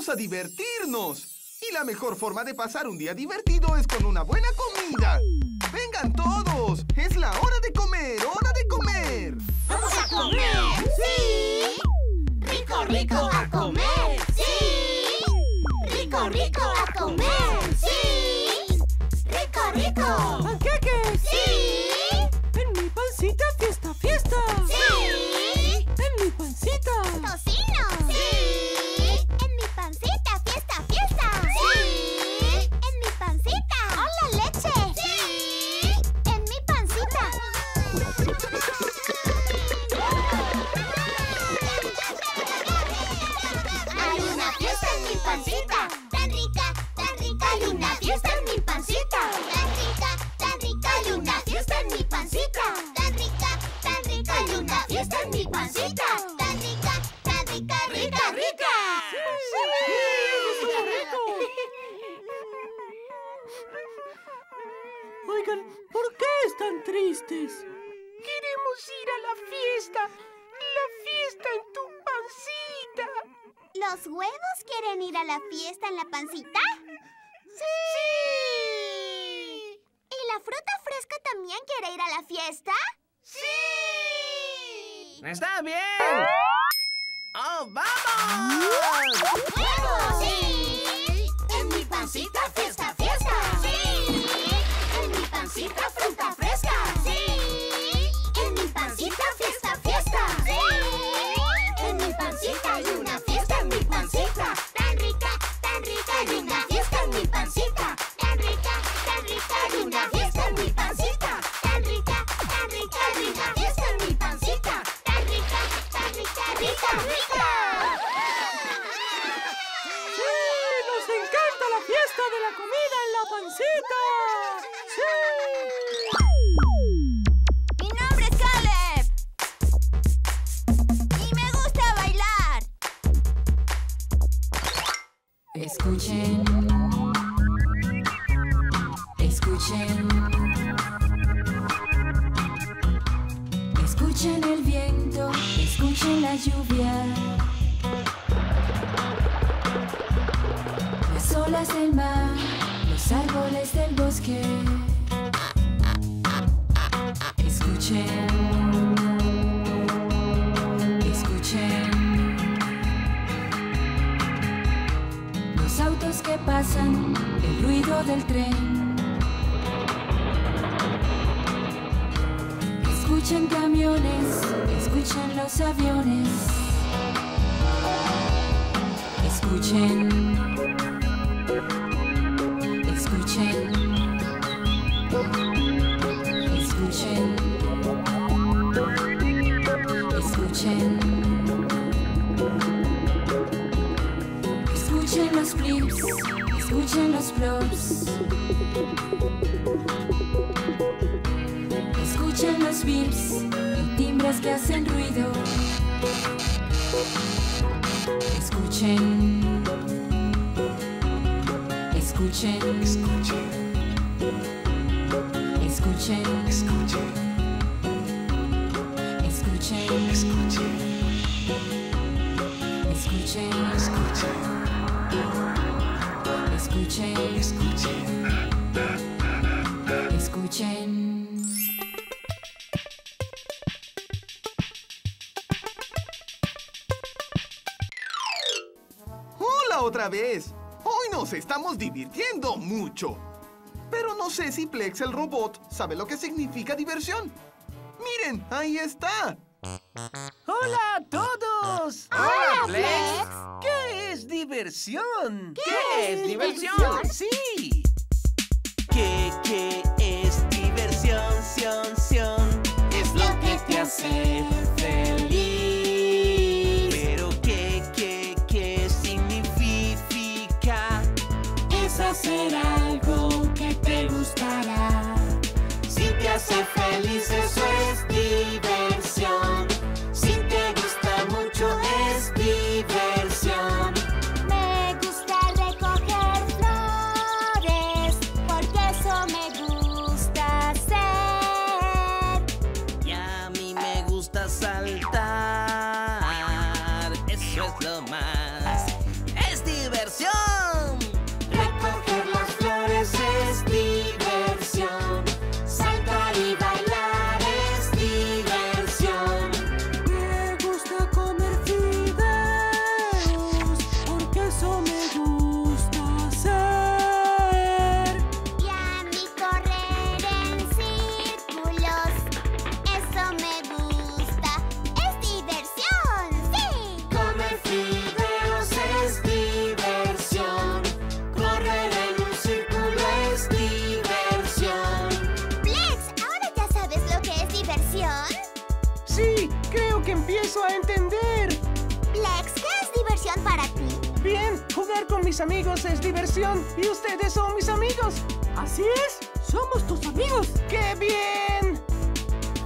vamos a divertirnos. Y la mejor forma de pasar un día divertido es con una buena comida. Vengan todos, es la hora de comer, hora de comer. ¡Vamos a comer! ¡Sí! ¡Rico, rico a comer! ¡Sí! ¡Rico, rico a comer! ¡Sí! ¡Rico, rico! ¡Panqueques! ¡Sí! ¿Los huevos quieren ir a la fiesta en la pancita? ¡Sí! ¿Y la fruta fresca también quiere ir a la fiesta? ¡Sí! ¡Está bien! ¡Oh, vamos! ¡Huevos! ¡Sí! En mi pancita, fiesta, rica. Rica, pasan, el ruido del tren. Escuchen camiones, escuchen los aviones. Escuchen. Escuchen. Escuchen. Escuchen. Escuchen los blips, escuchen los flops. Escuchen los beeps y timbres que hacen ruido. Escuchen. Escuchen. Escuchen. Escuchen. Escuchen. Escuchen. Escuchen. Hola otra vez. Hoy nos estamos divirtiendo mucho. Pero no sé si Plex el robot sabe lo que significa diversión. Miren, ahí está. ¡Hola a todos! ¡Hola, Flex! ¿Qué es diversión? ¿Qué, es diversión? ¡Sí! ¿Qué, qué es diversión, sion, sion? Es lo que te hace feliz. Pero ¿qué, qué, qué significa? Es hacer algo que te gustará. Si te hace feliz, eso es diversión? Sí, creo que empiezo a entender. Flex, ¿qué es diversión para ti? Bien, jugar con mis amigos es diversión y ustedes son mis amigos. Así es, somos tus amigos. ¡Qué bien!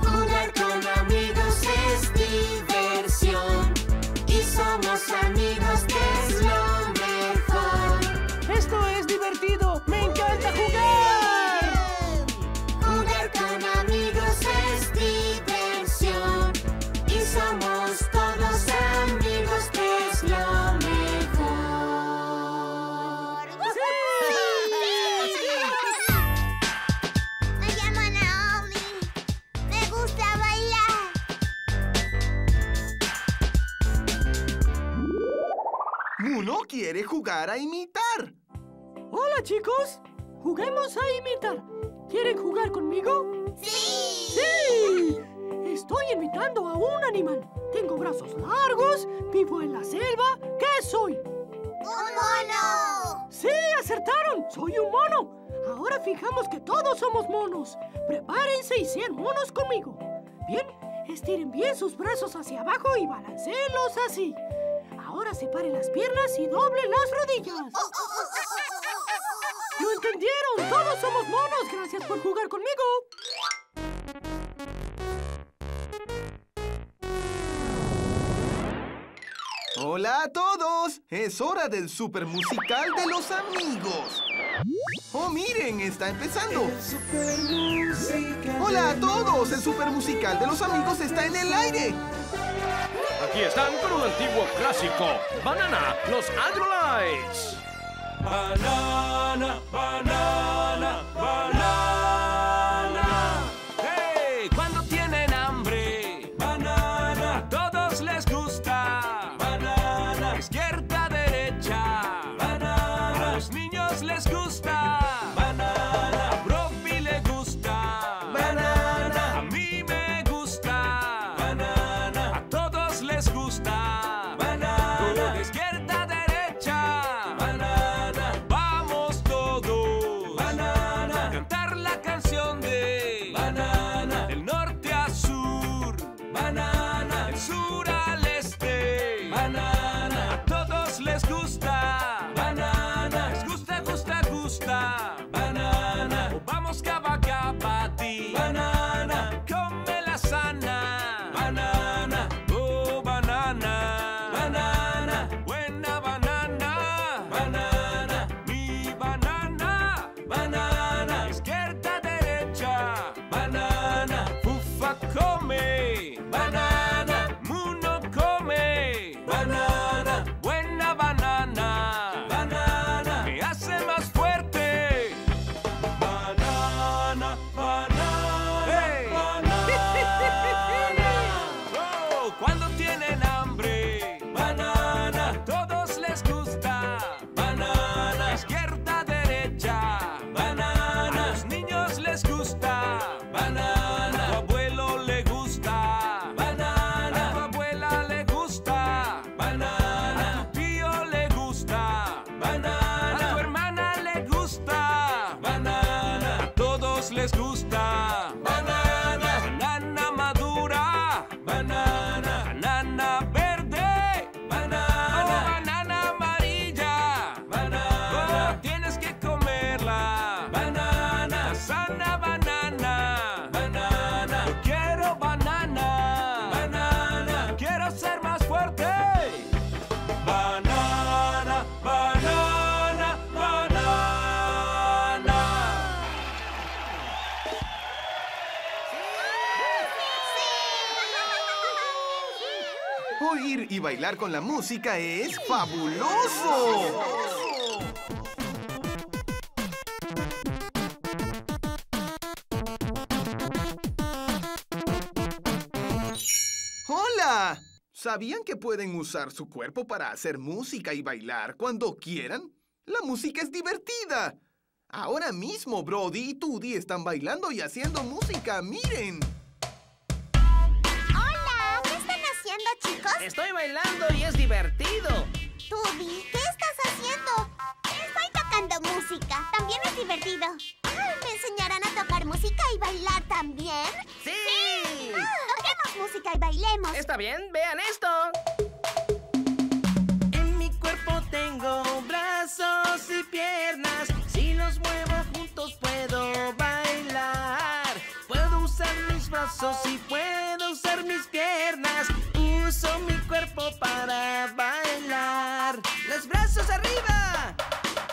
Jugar con amigos es diversión. Y somos amigos, Uno quiere jugar a imitar. Hola chicos, juguemos a imitar. ¿Quieren jugar conmigo? ¡Sí! ¡Sí! Estoy imitando a un animal. Tengo brazos largos, vivo en la selva. ¿Qué soy? ¡Un mono! ¡Sí! ¡Acertaron! ¡Soy un mono! Ahora fijamos que todos somos monos. Prepárense y sean monos conmigo. Bien, estiren bien sus brazos hacia abajo y balanceenlos así. Ahora separen las piernas y doblen las rodillas. ¿Lo entendieron? Todos somos monos. Gracias por jugar conmigo. Hola a todos. Es hora del super musical de los amigos. Oh, miren, está empezando. Hola a todos. El super musical de los amigos está en el aire. Aquí están con un antiguo clásico. Banana, los Agrolites. Banana, banana, banana. Todos y bailar con la música es fabuloso. ¡Hola! ¿Sabían que pueden usar su cuerpo para hacer música y bailar cuando quieran? La música es divertida. Ahora mismo Brody y Tudy están bailando y haciendo música. ¡Miren! Haciendo, chicos? Estoy bailando y es divertido. Tubi, ¿qué estás haciendo? Estoy tocando música. También es divertido. ¿Me enseñarán a tocar música y bailar también? ¡Sí! Toquemos música y bailemos. Está bien, vean esto. En mi cuerpo tengo brazos y piernas. Si los muevo juntos puedo bailar. Puedo usar mis brazos arriba,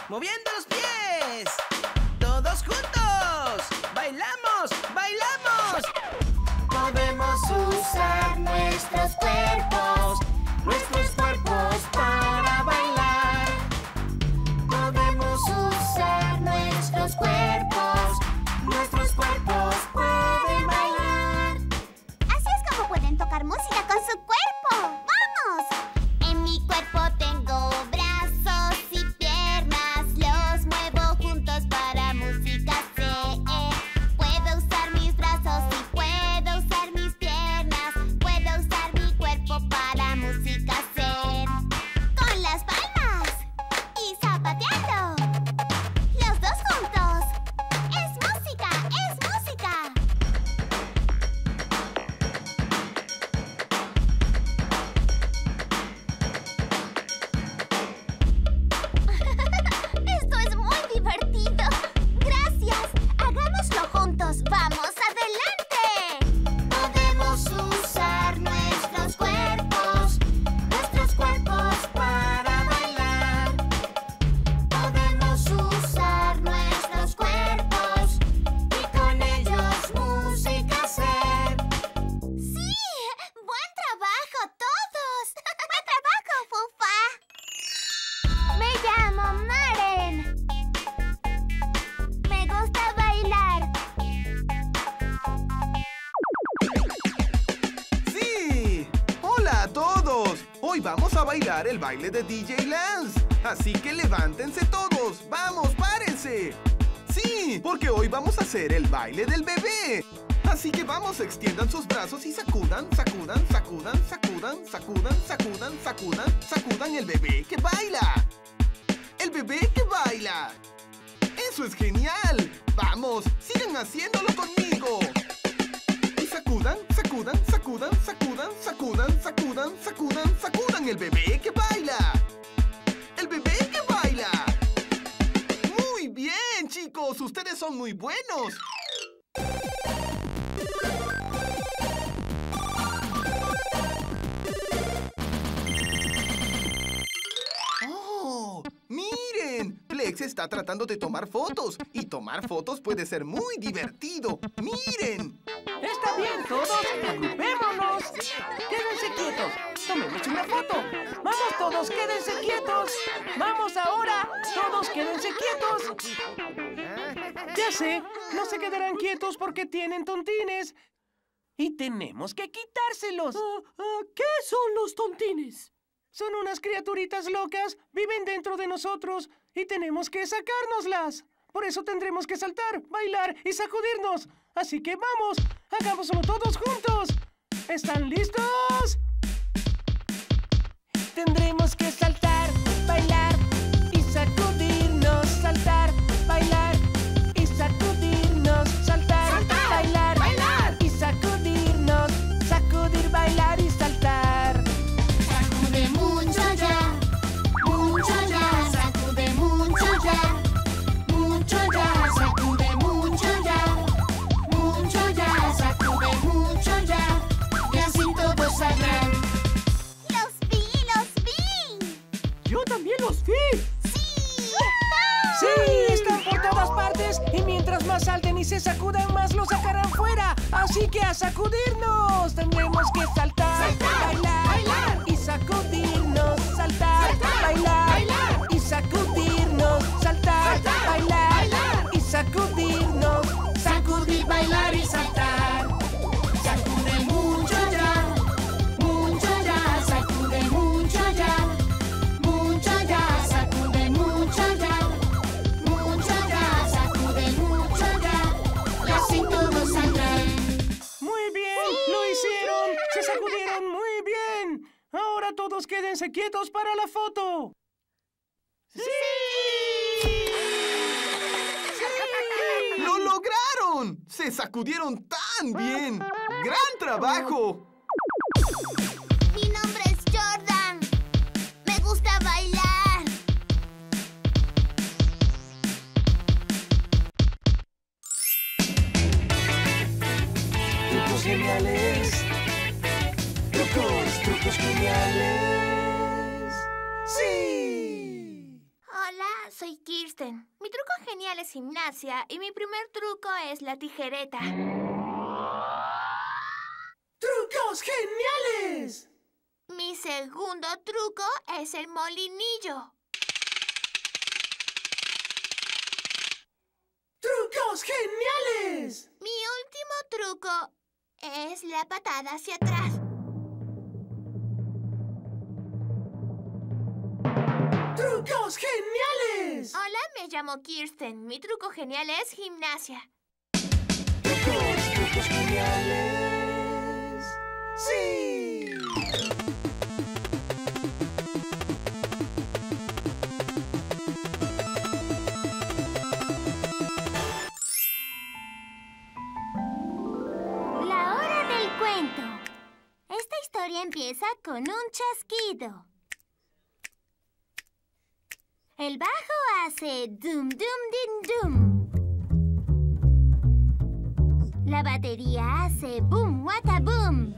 moviendo los pies. Todos juntos. Bailamos, bailamos. Podemos usar nuestros cuerpos, de DJ Lance. Así que levántense todos. ¡Vamos, párense! ¡Sí! Porque hoy vamos a hacer el baile del bebé. Así que vamos, extiendan sus brazos y sacudan, sacudan, sacudan, sacudan, sacudan, sacudan, sacudan, sacudan el bebé que baila. El bebé que baila. ¡Eso es genial! ¡Vamos! ¡Sigan haciéndolo conmigo! Sacudan, sacudan, sacudan, sacudan, sacudan, sacudan, sacudan, sacudan el bebé que baila. El bebé que baila. Muy bien, chicos. Ustedes son muy buenos. Plex está tratando de tomar fotos. Y tomar fotos puede ser muy divertido. ¡Miren! Está bien, todos. Agrupémonos. Quédense quietos. Tomemos una foto. Vamos todos, quédense quietos. Vamos ahora. Todos quédense quietos. Ya sé, no se quedarán quietos porque tienen tontines. Y tenemos que quitárselos. Ah, ¿Qué son los tontines? Son unas criaturitas locas, viven dentro de nosotros y tenemos que sacárnoslas. Por eso tendremos que saltar, bailar y sacudirnos. Así que vamos, hagámoslo todos juntos. ¿Están listos? Tendremos que saltar, bailar se sacudan más lo sacarán fuera. Así que a sacudirnos tendremos que saltar, todos quédense quietos para la foto. ¡Lo lograron! ¡Se sacudieron tan bien! ¡Gran trabajo! Mi nombre es Jordan. Me gusta bailar. Trucos geniales. Trucos, trucos geniales. Soy Kirsten. Mi truco genial es gimnasia y mi primer truco es la tijereta. ¡Trucos geniales! Mi segundo truco es el molinillo. ¡Trucos geniales! Mi último truco es la patada hacia atrás. Hola, me llamo Kirsten. Mi truco genial es gimnasia. ¡Trucos, trucos geniales! ¡Sí! La hora del cuento. Esta historia empieza con un chasquido. El bajo hace dum dum din dum. La batería hace boom waka boom.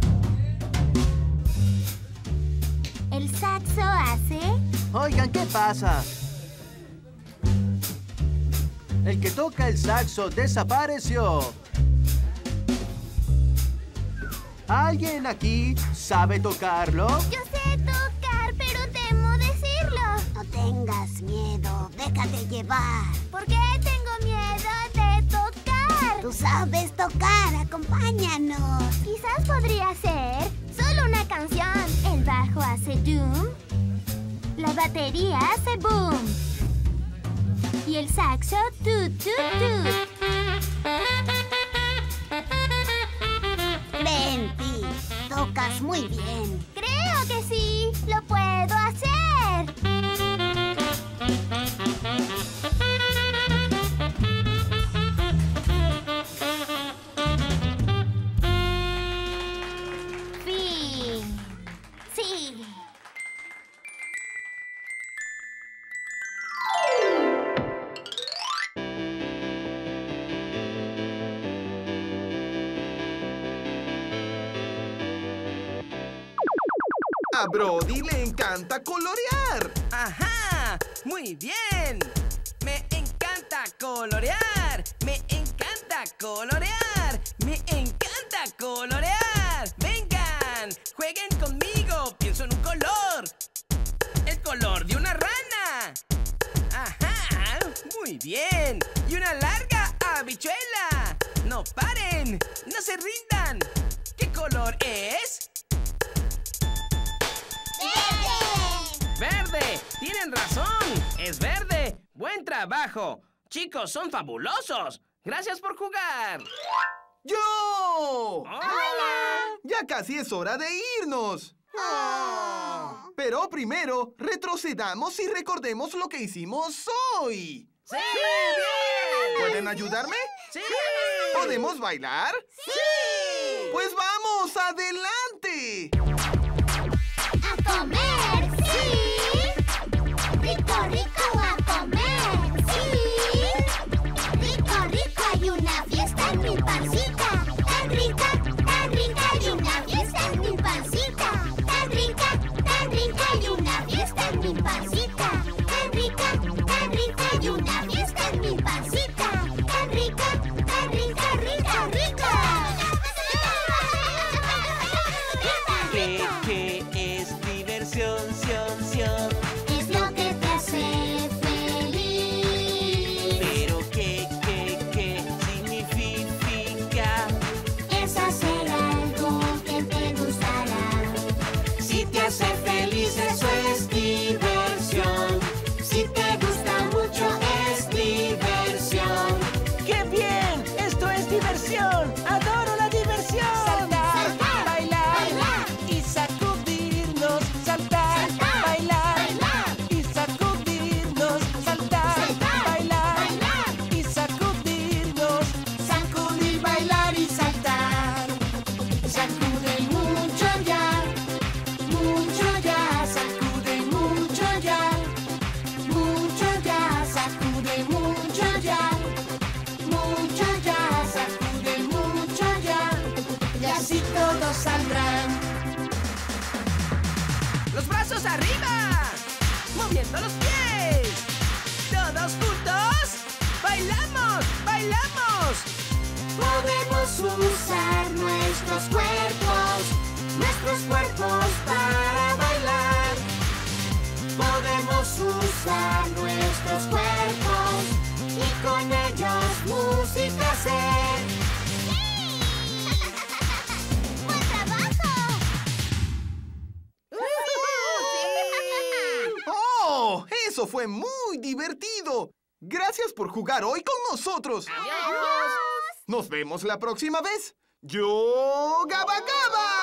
El saxo hace Oigan, ¿qué pasa? El que toca el saxo desapareció. ¿Alguien aquí sabe tocarlo? Yo sé déjate llevar. ¿Por qué tengo miedo de tocar? Tú sabes tocar, acompáñanos. Quizás podría ser solo una canción. El bajo hace doom, la batería hace boom. Y el saxo tut tut tut. Venti, tocas muy bien. Creo que sí, lo puedo hacer. A Brody le encanta colorear. ¡Ajá! ¡Muy bien! Me encanta colorear. Me encanta colorear. Me encanta colorear. Vengan, jueguen conmigo. Pienso en un color. El color de una rana. Ajá, muy bien. Y una larga habichuela. No paren, no se rindan. ¿Qué color es? ¡Tienen razón! ¡Es verde! ¡Buen trabajo! Chicos, son fabulosos. Gracias por jugar. ¡Yo! ¡Hola! Ya casi es hora de irnos. Pero primero, retrocedamos y recordemos lo que hicimos hoy. ¡Sí! ¡Bien! ¿Pueden ayudarme? ¡Sí! ¿Podemos bailar? ¡Sí! Pues vamos, adelante. Fiesta Gracias por jugar hoy con nosotros. ¡Adiós! Nos vemos la próxima vez. Yo Gabagaba.